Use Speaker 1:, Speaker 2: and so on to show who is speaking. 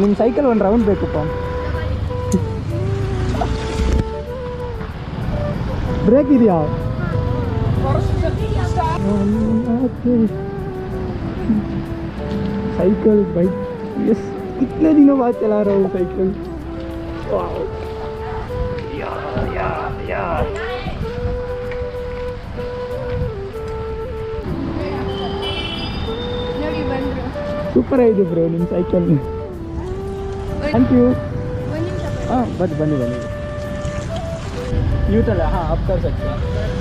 Speaker 1: ನಿಮ್ಮ ಸೈಕಲ್ ಒಂದು ರೌಂಡ್ ಬೇಕಪ್ಪ ಬ್ರೇಕ್ ಇದೆಯಾ साइकिल बाइक यस कितने दिनों बाद चला रहा हूँ साइकिल वाह यार यार यार
Speaker 2: ನೋಡಿ ಬಂದ್ರು
Speaker 1: ಸೂಪರ್ ಆಗಿದೆ ಬ್ರೋ ನಿಮ್ಮ ಸೈಕಲ್ ಥ್ಯಾಂಕ್ ಯು
Speaker 2: ಒಂದು ನಿಮಿಷ
Speaker 1: ಹಾಂ ಬನ್ನಿ ಬನ್ನಿ ಬನ್ನಿ ನ್ಯೂಟ್ರಲ್ ಹಾಂ ಅಪ್ कर सकते हैं